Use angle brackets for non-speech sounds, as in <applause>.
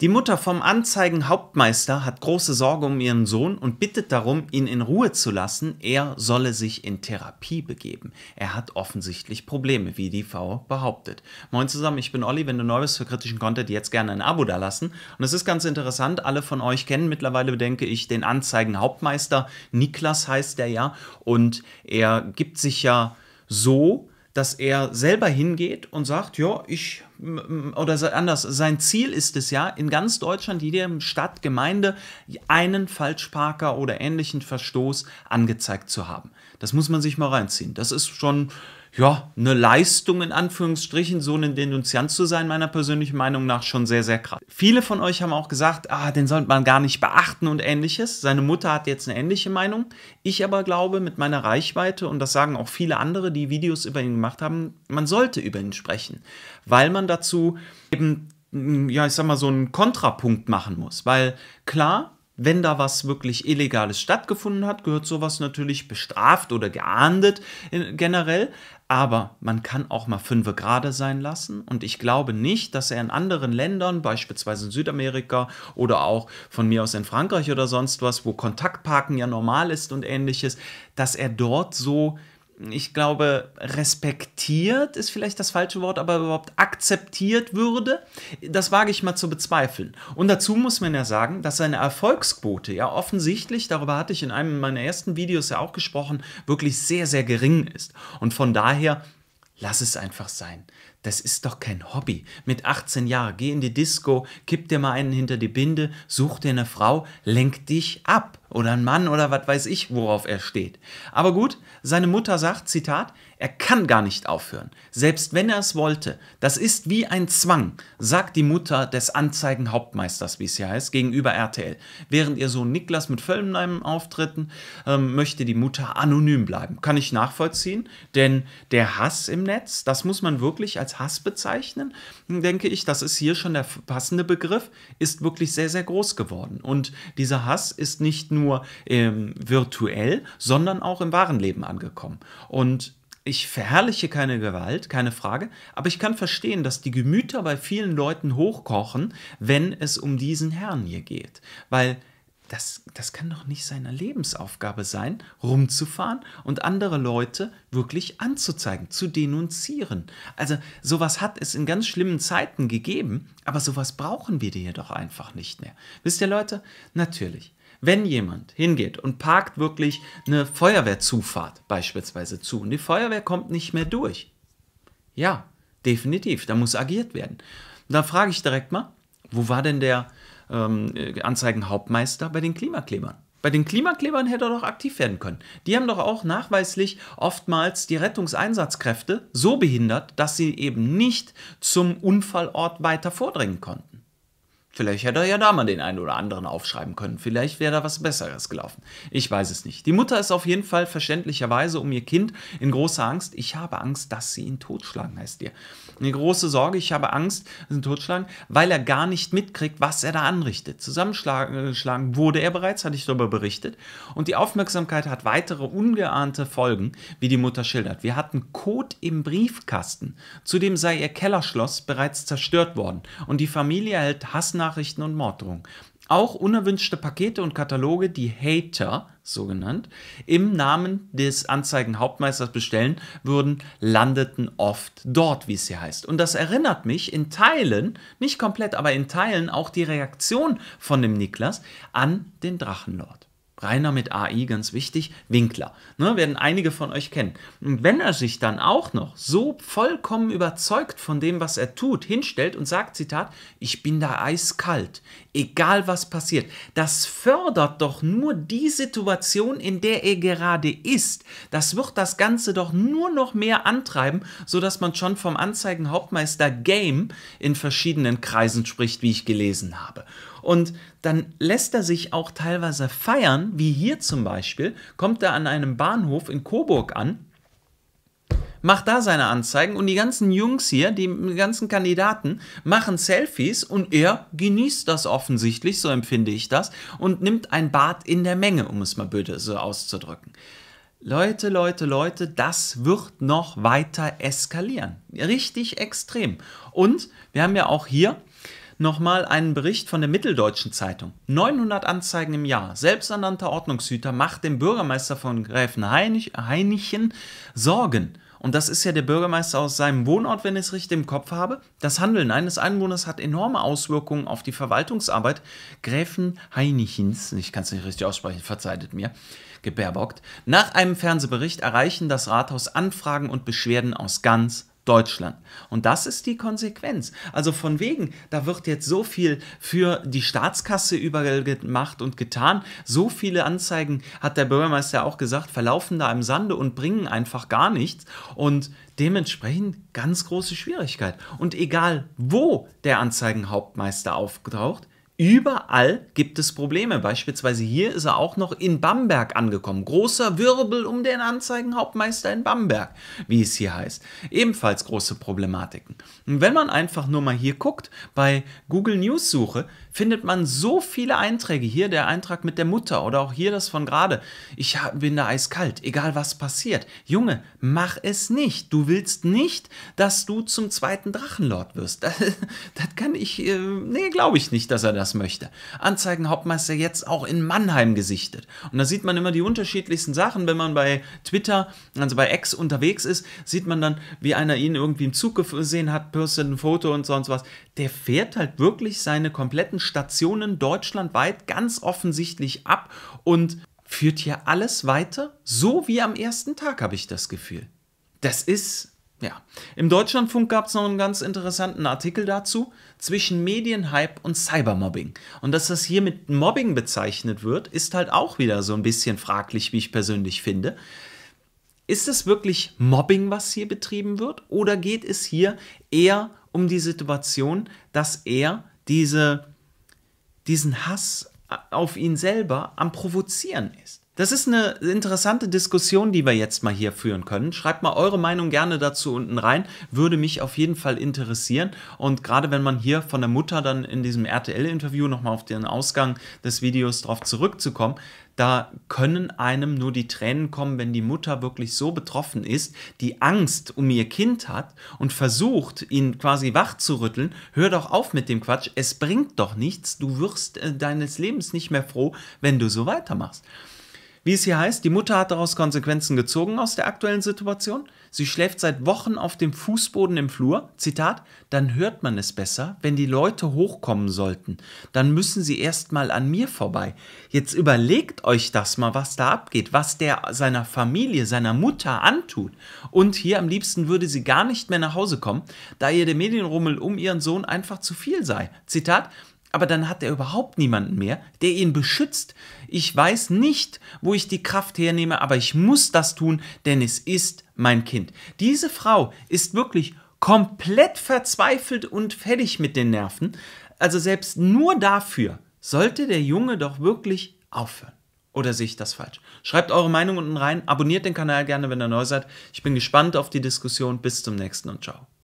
Die Mutter vom Anzeigenhauptmeister hat große Sorge um ihren Sohn und bittet darum, ihn in Ruhe zu lassen. Er solle sich in Therapie begeben. Er hat offensichtlich Probleme, wie die Frau behauptet. Moin zusammen, ich bin Olli. Wenn du neu bist für kritischen Content, jetzt gerne ein Abo dalassen. Und es ist ganz interessant, alle von euch kennen mittlerweile, denke ich, den Anzeigenhauptmeister. Niklas heißt der ja. Und er gibt sich ja so, dass er selber hingeht und sagt, ja, ich, oder anders, sein Ziel ist es ja, in ganz Deutschland, jede Stadt, Gemeinde, einen Falschparker oder ähnlichen Verstoß angezeigt zu haben. Das muss man sich mal reinziehen. Das ist schon ja, eine Leistung in Anführungsstrichen, so ein Denunziant zu sein, meiner persönlichen Meinung nach schon sehr, sehr krass. Viele von euch haben auch gesagt, ah, den sollte man gar nicht beachten und ähnliches. Seine Mutter hat jetzt eine ähnliche Meinung. Ich aber glaube, mit meiner Reichweite, und das sagen auch viele andere, die Videos über ihn gemacht haben, man sollte über ihn sprechen, weil man dazu eben, ja, ich sag mal, so einen Kontrapunkt machen muss. Weil klar, wenn da was wirklich Illegales stattgefunden hat, gehört sowas natürlich bestraft oder geahndet generell. Aber man kann auch mal fünfe gerade sein lassen. Und ich glaube nicht, dass er in anderen Ländern, beispielsweise in Südamerika oder auch von mir aus in Frankreich oder sonst was, wo Kontaktparken ja normal ist und ähnliches, dass er dort so ich glaube, respektiert ist vielleicht das falsche Wort, aber überhaupt akzeptiert würde, das wage ich mal zu bezweifeln. Und dazu muss man ja sagen, dass seine Erfolgsquote ja offensichtlich, darüber hatte ich in einem meiner ersten Videos ja auch gesprochen, wirklich sehr, sehr gering ist. Und von daher, lass es einfach sein. Das ist doch kein Hobby. Mit 18 Jahren, geh in die Disco, kipp dir mal einen hinter die Binde, such dir eine Frau, lenk dich ab oder ein Mann oder was weiß ich, worauf er steht. Aber gut, seine Mutter sagt, Zitat, er kann gar nicht aufhören, selbst wenn er es wollte. Das ist wie ein Zwang, sagt die Mutter des Anzeigenhauptmeisters, wie es hier heißt, gegenüber RTL. Während ihr Sohn Niklas mit Völlenheim auftreten, ähm, möchte die Mutter anonym bleiben. Kann ich nachvollziehen, denn der Hass im Netz, das muss man wirklich als Hass bezeichnen, denke ich, das ist hier schon der passende Begriff, ist wirklich sehr, sehr groß geworden. Und dieser Hass ist nicht nur nur ähm, virtuell, sondern auch im wahren Leben angekommen. Und ich verherrliche keine Gewalt, keine Frage, aber ich kann verstehen, dass die Gemüter bei vielen Leuten hochkochen, wenn es um diesen Herrn hier geht. Weil das, das kann doch nicht seine Lebensaufgabe sein, rumzufahren und andere Leute wirklich anzuzeigen, zu denunzieren. Also sowas hat es in ganz schlimmen Zeiten gegeben, aber sowas brauchen wir hier doch einfach nicht mehr. Wisst ihr Leute? Natürlich. Wenn jemand hingeht und parkt wirklich eine Feuerwehrzufahrt beispielsweise zu und die Feuerwehr kommt nicht mehr durch, ja, definitiv, da muss agiert werden. Da frage ich direkt mal, wo war denn der ähm, Anzeigenhauptmeister bei den Klimaklebern? Bei den Klimaklebern hätte er doch aktiv werden können. Die haben doch auch nachweislich oftmals die Rettungseinsatzkräfte so behindert, dass sie eben nicht zum Unfallort weiter vordringen konnten. Vielleicht hätte er ja da mal den einen oder anderen aufschreiben können. Vielleicht wäre da was Besseres gelaufen. Ich weiß es nicht. Die Mutter ist auf jeden Fall verständlicherweise um ihr Kind in großer Angst. Ich habe Angst, dass sie ihn totschlagen, heißt ihr. Eine große Sorge, ich habe Angst, dass ihn totschlagen, weil er gar nicht mitkriegt, was er da anrichtet. Zusammenschlagen wurde er bereits, hatte ich darüber berichtet. Und die Aufmerksamkeit hat weitere ungeahnte Folgen, wie die Mutter schildert. Wir hatten Code im Briefkasten. Zudem sei ihr Kellerschloss bereits zerstört worden. Und die Familie erhält Hass Hassnachrichten und Morddrohungen. Auch unerwünschte Pakete und Kataloge, die Hater, so genannt, im Namen des Anzeigenhauptmeisters bestellen würden, landeten oft dort, wie es hier heißt. Und das erinnert mich in Teilen, nicht komplett, aber in Teilen auch die Reaktion von dem Niklas an den Drachenlord. Rainer mit AI, ganz wichtig, Winkler. Ne, werden einige von euch kennen. Und wenn er sich dann auch noch so vollkommen überzeugt von dem, was er tut, hinstellt und sagt, Zitat, ich bin da eiskalt, egal was passiert, das fördert doch nur die Situation, in der er gerade ist. Das wird das Ganze doch nur noch mehr antreiben, sodass man schon vom Anzeigenhauptmeister Game in verschiedenen Kreisen spricht, wie ich gelesen habe. Und dann lässt er sich auch teilweise feiern, wie hier zum Beispiel, kommt er an einem Bahnhof in Coburg an, macht da seine Anzeigen und die ganzen Jungs hier, die ganzen Kandidaten, machen Selfies und er genießt das offensichtlich, so empfinde ich das, und nimmt ein Bad in der Menge, um es mal böse so auszudrücken. Leute, Leute, Leute, das wird noch weiter eskalieren. Richtig extrem. Und wir haben ja auch hier nochmal einen Bericht von der Mitteldeutschen Zeitung. 900 Anzeigen im Jahr. Selbsternannter Ordnungshüter macht dem Bürgermeister von Gräfenhainichen Sorgen. Und das ist ja der Bürgermeister aus seinem Wohnort, wenn ich es richtig im Kopf habe. Das Handeln eines Einwohners hat enorme Auswirkungen auf die Verwaltungsarbeit Gräfen Heinichens, ich kann es nicht richtig aussprechen, verzeiht mir, gebärbockt. Nach einem Fernsehbericht erreichen das Rathaus Anfragen und Beschwerden aus ganz Deutschland. Und das ist die Konsequenz. Also von wegen, da wird jetzt so viel für die Staatskasse übergemacht und getan. So viele Anzeigen, hat der Bürgermeister auch gesagt, verlaufen da im Sande und bringen einfach gar nichts. Und dementsprechend ganz große Schwierigkeit. Und egal, wo der Anzeigenhauptmeister auftaucht, Überall gibt es Probleme. Beispielsweise hier ist er auch noch in Bamberg angekommen. Großer Wirbel um den Anzeigenhauptmeister in Bamberg, wie es hier heißt. Ebenfalls große Problematiken. Und wenn man einfach nur mal hier guckt, bei Google News Suche, findet man so viele Einträge. Hier der Eintrag mit der Mutter oder auch hier das von gerade. Ich bin da eiskalt, egal was passiert. Junge, mach es nicht. Du willst nicht, dass du zum zweiten Drachenlord wirst. Das, <laughs> das kann ich, äh, nee, glaube ich nicht, dass er das möchte. Anzeigenhauptmeister jetzt auch in Mannheim gesichtet. Und da sieht man immer die unterschiedlichsten Sachen. Wenn man bei Twitter, also bei X unterwegs ist, sieht man dann, wie einer ihn irgendwie im Zug gesehen hat, postet ein Foto und sonst was. Der fährt halt wirklich seine kompletten Stationen deutschlandweit ganz offensichtlich ab und führt hier alles weiter, so wie am ersten Tag, habe ich das Gefühl. Das ist, ja. Im Deutschlandfunk gab es noch einen ganz interessanten Artikel dazu, zwischen Medienhype und Cybermobbing. Und dass das hier mit Mobbing bezeichnet wird, ist halt auch wieder so ein bisschen fraglich, wie ich persönlich finde. Ist es wirklich Mobbing, was hier betrieben wird? Oder geht es hier eher um die Situation, dass er diese diesen Hass auf ihn selber am Provozieren ist. Das ist eine interessante Diskussion, die wir jetzt mal hier führen können. Schreibt mal eure Meinung gerne dazu unten rein. Würde mich auf jeden Fall interessieren. Und gerade wenn man hier von der Mutter dann in diesem RTL-Interview nochmal auf den Ausgang des Videos drauf zurückzukommen, da können einem nur die Tränen kommen, wenn die Mutter wirklich so betroffen ist, die Angst um ihr Kind hat und versucht, ihn quasi wach zu rütteln. Hör doch auf mit dem Quatsch, es bringt doch nichts, du wirst äh, deines Lebens nicht mehr froh, wenn du so weitermachst. Wie es hier heißt, die Mutter hat daraus Konsequenzen gezogen aus der aktuellen Situation. Sie schläft seit Wochen auf dem Fußboden im Flur. Zitat, dann hört man es besser, wenn die Leute hochkommen sollten. Dann müssen sie erst mal an mir vorbei. Jetzt überlegt euch das mal, was da abgeht, was der seiner Familie, seiner Mutter antut. Und hier am liebsten würde sie gar nicht mehr nach Hause kommen, da ihr der Medienrummel um ihren Sohn einfach zu viel sei. Zitat, aber dann hat er überhaupt niemanden mehr, der ihn beschützt. Ich weiß nicht, wo ich die Kraft hernehme, aber ich muss das tun, denn es ist mein Kind. Diese Frau ist wirklich komplett verzweifelt und fertig mit den Nerven. Also selbst nur dafür sollte der Junge doch wirklich aufhören. Oder sehe ich das falsch? Schreibt eure Meinung unten rein, abonniert den Kanal gerne, wenn ihr neu seid. Ich bin gespannt auf die Diskussion. Bis zum nächsten und ciao.